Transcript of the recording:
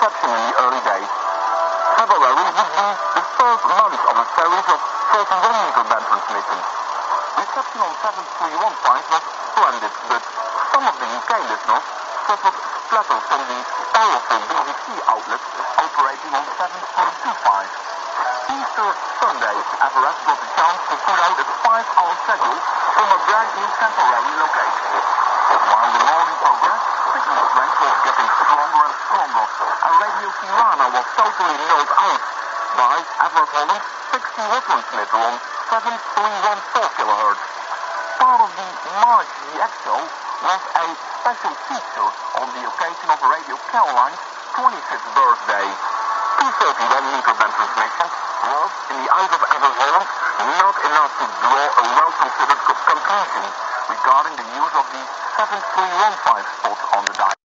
the early days. February would be the first month of a series of 41 meter band transmissions. Reception on 7315 was splendid, but some of the UK listeners suffered splatter from the powerful BBC outlets operating on 7325. Easter Sunday, Everest got the chance to put out a five-hour schedule from a brand new temporary location. And stronger, and Radio Tirana was totally nulled out by Everest Holland's 60 watt transmitter on 7314 kilohertz. Part of the March show was a special feature on the occasion of Radio Caroline's 25th birthday. 231 meter transmission was, in the eyes of Everest Holland, not enough to draw a well-considered conclusion regarding the use of the 7315 spot on the dial.